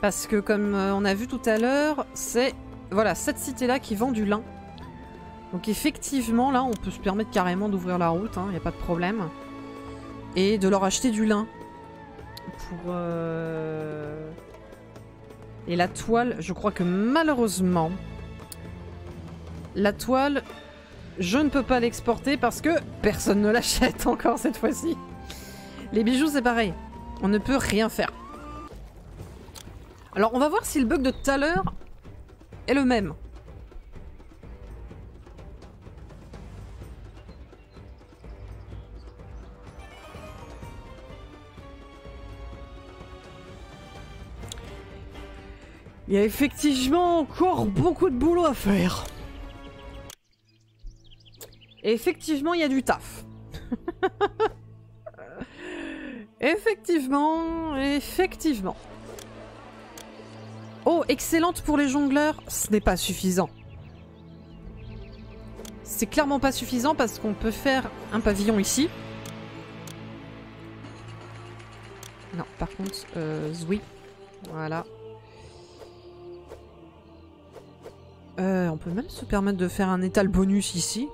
Parce que comme euh, on a vu tout à l'heure, c'est voilà cette cité-là qui vend du lin. Donc effectivement, là, on peut se permettre carrément d'ouvrir la route, il hein, n'y a pas de problème. Et de leur acheter du lin. Pour... Euh, et la toile, je crois que malheureusement, la toile, je ne peux pas l'exporter parce que personne ne l'achète *laughs* encore cette fois-ci. Les bijoux, c'est pareil. On ne peut rien faire. Alors, on va voir si le bug de tout à l'heure est le même. Il y a effectivement encore beaucoup de boulot à faire. Effectivement, il y a du taf. *laughs* effectivement, effectivement. Oh, excellente pour les jongleurs, ce n'est pas suffisant. C'est clairement pas suffisant parce qu'on peut faire un pavillon ici. Non, par contre, euh. Voilà. Euh, on peut même se permettre de faire un étal bonus ici.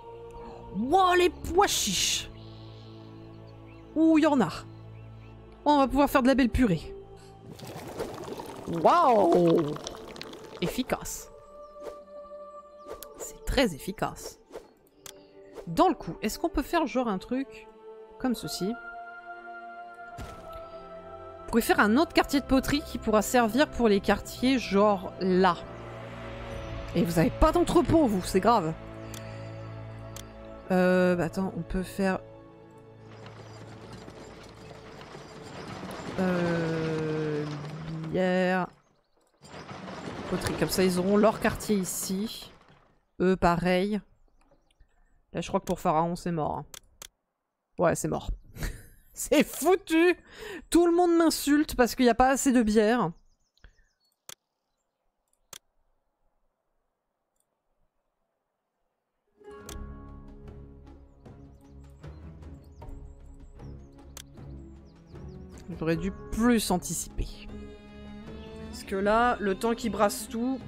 Wow, les pois chiches Ouh, il y en a. On va pouvoir faire de la belle purée. Waouh Efficace. C'est très efficace. Dans le coup, est-ce qu'on peut faire genre un truc comme ceci? Vous pouvez faire un autre quartier de poterie qui pourra servir pour les quartiers genre là. Et vous avez pas d'entrepôt, vous, c'est grave. Euh, bah attends, on peut faire... Euh... Bière... Poterie, comme ça ils auront leur quartier ici. Eux, pareil. Là, je crois que pour Pharaon, c'est mort. Hein. Ouais, c'est mort. *laughs* c'est foutu Tout le monde m'insulte parce qu'il n'y a pas assez de bière. J'aurais dû plus anticiper. Parce que là, le temps qui brasse tout...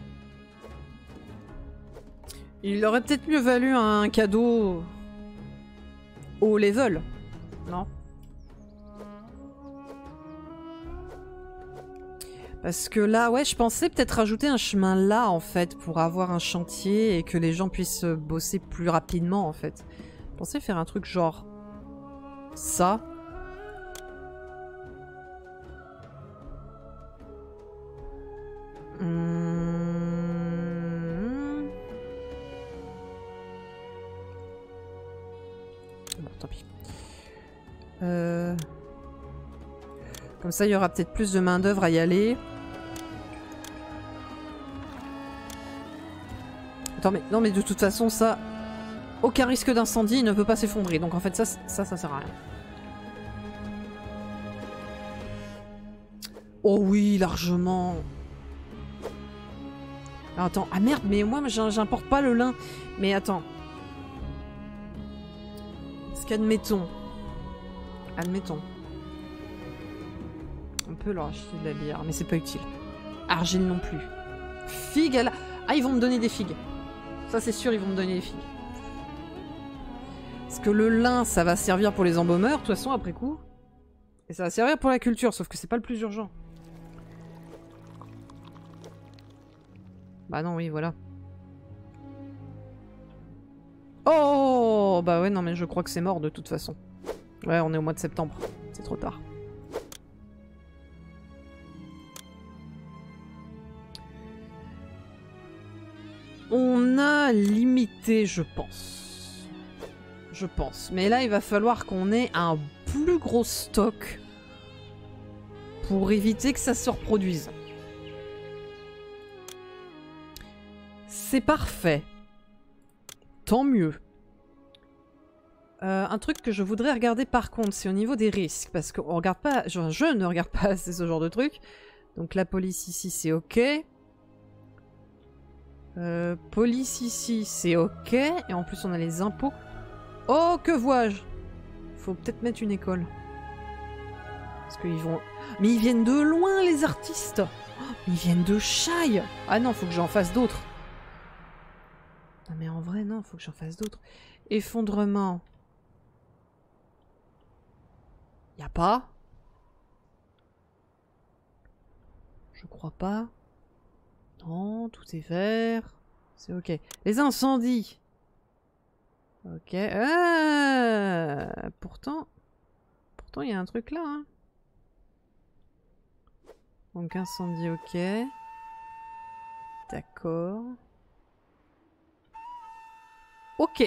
Il aurait peut-être mieux valu un cadeau au level. Non Parce que là, ouais, je pensais peut-être rajouter un chemin là, en fait, pour avoir un chantier et que les gens puissent bosser plus rapidement, en fait. Je pensais faire un truc genre... Ça. Hmm. Bon, tant pis. Euh... Comme ça, il y aura peut-être plus de main d'œuvre à y aller. Attends, mais non, mais de toute façon, ça, aucun risque d'incendie, il ne peut pas s'effondrer. Donc en fait, ça, ça, ça sert à rien. Oh oui, largement. Attends, ah merde, mais moi, j'importe pas le lin. Mais attends. Est-ce qu'admettons... Admettons. On peut leur acheter de la bière, mais c'est pas utile. Argile non plus. Figue à la... Ah, ils vont me donner des figues. Ça, c'est sûr, ils vont me donner des figues. Parce que le lin, ça va servir pour les embaumeurs, de toute façon, après coup. Et ça va servir pour la culture, sauf que c'est pas le plus urgent. Bah non, oui, voilà. Oh Bah ouais, non, mais je crois que c'est mort, de toute façon. Ouais, on est au mois de septembre. C'est trop tard. On a limité, je pense. Je pense. Mais là, il va falloir qu'on ait un plus gros stock pour éviter que ça se reproduise. C'est parfait. Tant mieux. Euh, un truc que je voudrais regarder par contre, c'est au niveau des risques. Parce qu'on regarde pas... je ne regarde pas *laughs* ce genre de truc. Donc la police ici, c'est ok. Euh, police ici, c'est ok. Et en plus, on a les impôts. Oh, que vois-je? Faut peut-être mettre une école. Parce qu'ils vont... Mais ils viennent de loin, les artistes Ils viennent de Chaille Ah non, faut que j'en fasse d'autres. Non mais en vrai, non, faut que j'en fasse d'autres. Effondrement. Y a pas? Je crois pas. Non, tout est vert. C'est ok. Les incendies. Ok. Ah pourtant... Pourtant, il y a un truc là. Hein. Donc incendie, ok. D'accord. Ok.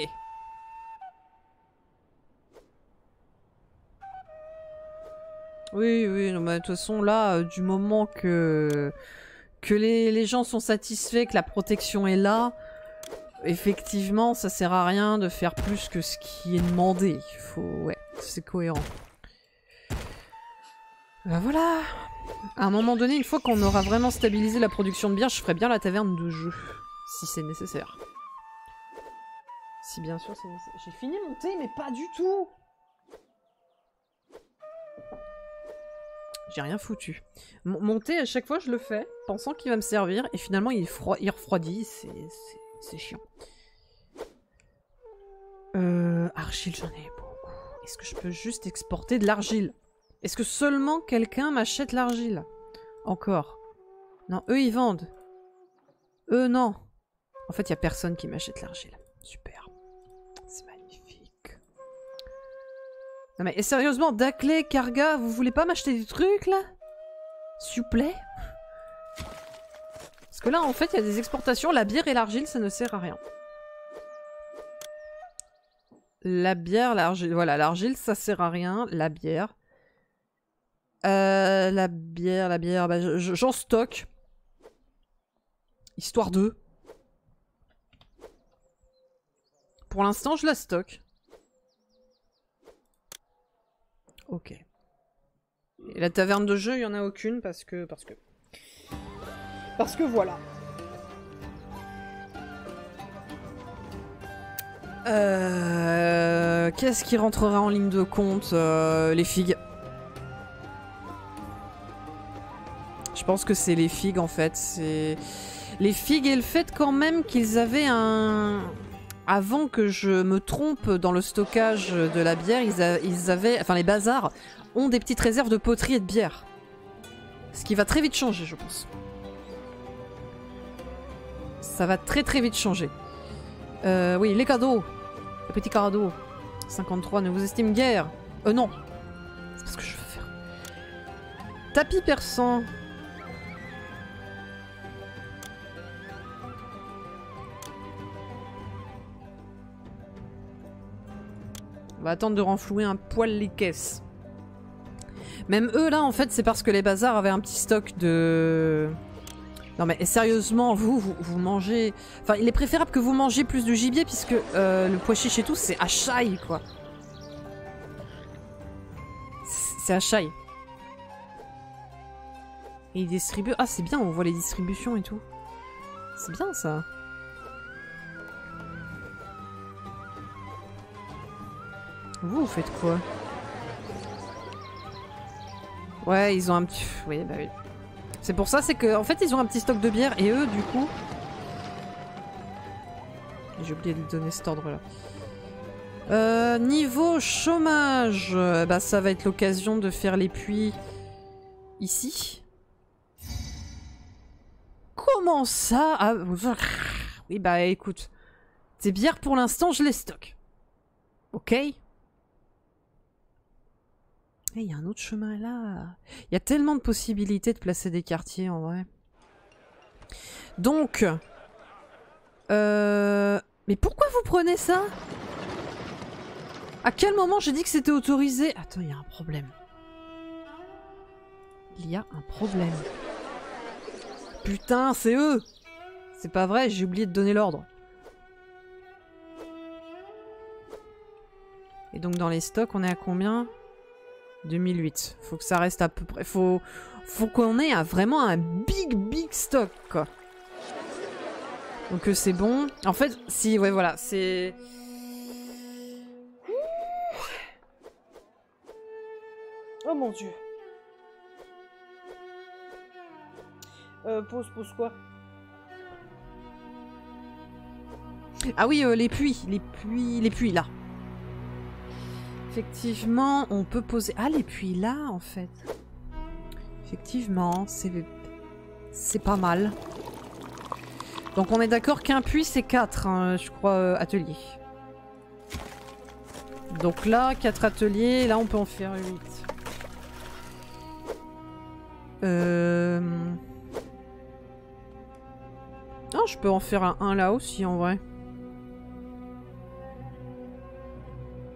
Oui, oui, de toute façon, là, euh, du moment que que les, gens sont satisfaits, que la protection est là, effectivement, ça sert à rien de faire plus que ce qui est demandé. Ouais, c'est cohérent. Ben voilà À un moment donné, une fois qu'on aura vraiment stabilisé la production de bière, je ferai bien la taverne de jeu. Si c'est nécessaire. Si bien sûr c'est. J'ai fini mon thé, mais pas du tout J'ai rien foutu. mon thé, à chaque fois, je le fais, pensant qu'il va me servir, et finalement, il, il refroidit. C'est chiant. Euh, argile, j'en ai beaucoup. Est-ce que je peux juste exporter de l'argile? Est-ce que seulement quelqu'un m'achète l'argile? Encore. Non, eux, ils vendent. Eux, non. En fait, il y a personne qui m'achète l'argile. Super. Non mais sérieusement, Daclay, Karga, vous voulez pas m'acheter des trucs là? S'il vous plaît? Parce que là en fait il y a des exportations, la bière et l'argile ça ne sert à rien. La bière, l'argile, voilà, l'argile ça sert à rien, la bière. Euh, la bière, la bière, bah, j'en stocke. Histoire de. Pour l'instant je la stocke. Ok. Et la taverne de jeu, il n'y en a aucune parce que... Parce que... Parce que voilà. Euh... Qu'est-ce qui rentrera en ligne de compte euh, Les figues? Je pense que c'est les figues en fait. C'est les figues et le fait quand même qu'ils avaient un avant que je me trompe dans le stockage de la bière, ils, avaient, enfin les bazars ont des petites réserves de poterie et de bière. Ce qui va très vite changer, je pense. Ça va très très vite changer. Euh, oui, les cadeaux. Les petits cadeaux. 53 ne vous estime guère. Euh non. C'est pas ce que je veux faire. Tapis perçant. On va attendre de renflouer un poil les caisses. Même eux là en fait c'est parce que les bazars avaient un petit stock de... Non mais sérieusement vous, vous, mangez... Enfin il est préférable que vous mangez plus de gibier puisque euh, le pois chiche et tout c'est à quoi. C'est- à. Et ils distribuent... Ah c'est bien on voit les distributions et tout. C'est bien ça. Vous, vous faites quoi? Ouais, ils ont un petit... Oui, bah oui. C'est pour ça, c'est que en fait, ils ont un petit stock de bière et eux, du coup... J'ai oublié de donner cet ordre-là. Euh, niveau chômage, euh, bah ça va être l'occasion de faire les puits ici. Comment ça? Ah, Oui, bah écoute. Ces bières, pour l'instant, je les stocke. Ok? Eh, Il y a un autre chemin là. Il y a tellement de possibilités de placer des quartiers en vrai. Donc. Euh... Mais pourquoi vous prenez ça? À quel moment j'ai dit que c'était autorisé? Attends, il y a un problème. Il y a un problème. Putain, c'est eux C'est pas vrai, j'ai oublié de donner l'ordre. Et donc dans les stocks, on est à combien? 2008. Faut que ça reste à peu près. Faut, faut qu'on ait un- vraiment un big big stock quoi. Donc euh, c'est bon. En fait, si ouais voilà, c'est. Oh mon dieu. Euh, pause, pause quoi? Ah oui, euh, les puits, les puits, les puits là. Effectivement, on peut poser... Ah, les puits là, en fait. Effectivement, c'est... Pas mal. Donc on est d'accord qu'un puits, c'est 4, je crois, euh, ateliers. Donc là, 4 ateliers, là on peut en faire 8. Euh... Ah, je peux en faire un, un là aussi, en vrai.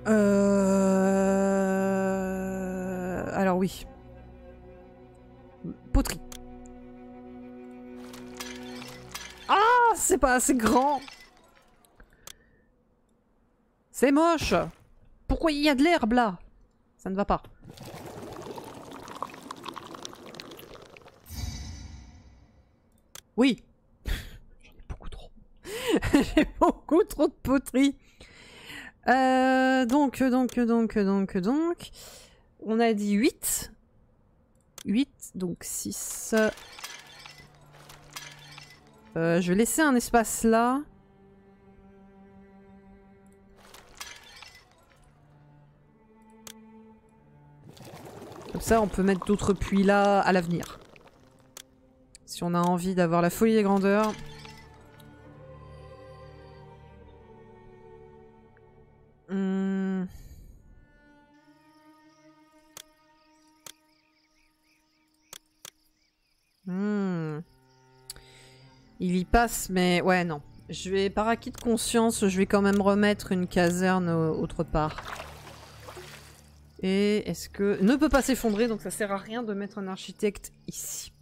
Euh... oui. Poterie. Ah, c'est pas assez grand. C'est moche. Pourquoi il y a de l'herbe là? Ça ne va pas. Oui. *laughs* J'en ai beaucoup trop. *laughs* J'ai beaucoup trop de poterie. Euh, donc, donc, donc, donc, donc. On a dit 8. 8, donc 6. Euh, je vais laisser un espace là. Comme ça, on peut mettre d'autres puits là à l'avenir. Si on a envie d'avoir la folie des grandeurs. Hmm. Hmm. Il y passe, mais ouais, non. Je vais, par acquis de conscience, je vais quand même remettre une caserne autre part. Et est-ce que... Ne peut pas s'effondrer, donc ça sert à rien de mettre un architecte ici.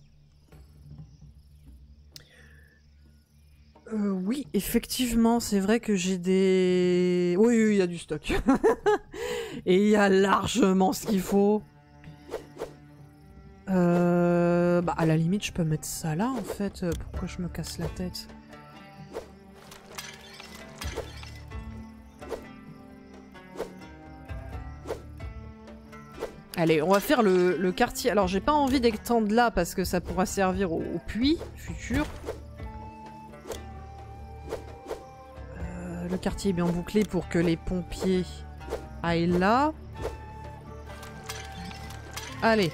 Euh, oui, effectivement, c'est vrai que j'ai des... Oui, il y a du stock. *laughs* Et il y a largement ce qu'il faut. Euh... Bah, à la limite, je peux mettre ça là, en fait. Euh, Pourquoi je me casse la tête Allez, on va faire le, quartier. Alors, j'ai pas envie d'étendre là parce que ça pourra servir au, puits futur. Euh, le quartier bien bouclé pour que les pompiers aillent là. Allez.